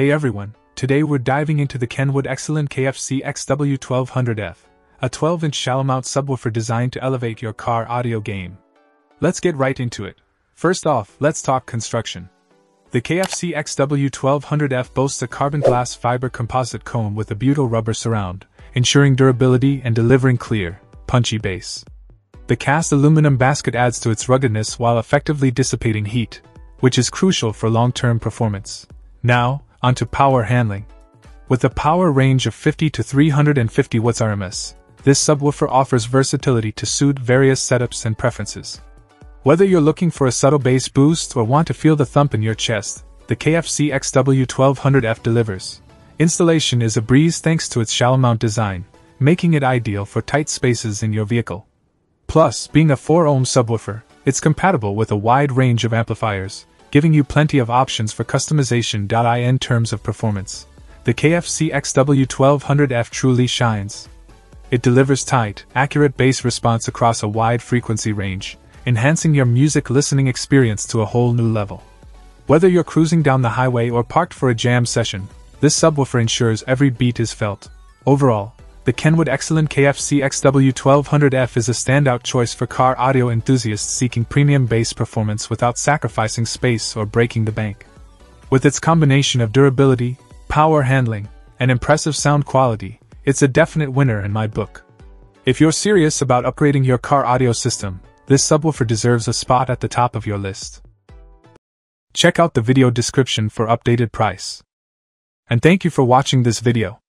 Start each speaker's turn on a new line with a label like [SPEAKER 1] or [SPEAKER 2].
[SPEAKER 1] Hey everyone, today we're diving into the Kenwood Excelon KFC XW1200F, a 12 inch shallow mount subwoofer designed to elevate your car audio game. Let's get right into it. First off, let's talk construction. The KFC XW1200F boasts a carbon glass fiber composite cone with a butyl rubber surround, ensuring durability and delivering clear, punchy bass. The cast aluminum basket adds to its ruggedness while effectively dissipating heat, which is crucial for long term performance. Now, onto power handling. With a power range of 50 to 350 watts RMS, this subwoofer offers versatility to suit various setups and preferences. Whether you're looking for a subtle bass boost or want to feel the thump in your chest, the KFC XW1200F delivers. Installation is a breeze thanks to its shallow mount design, making it ideal for tight spaces in your vehicle. Plus, being a 4 ohm subwoofer, it's compatible with a wide range of amplifiers, giving you plenty of options for customization. In terms of performance, the KFC XW1200F truly shines. It delivers tight, accurate bass response across a wide frequency range, enhancing your music listening experience to a whole new level. Whether you're cruising down the highway or parked for a jam session, this subwoofer ensures every beat is felt. Overall, the Kenwood Excelon KFC XW1200F is a standout choice for car audio enthusiasts seeking premium bass performance without sacrificing space or breaking the bank. With its combination of durability, power handling, and impressive sound quality, it's a definite winner in my book. If you're serious about upgrading your car audio system, this subwoofer deserves a spot at the top of your list. Check out the video description for updated price. And thank you for watching this video.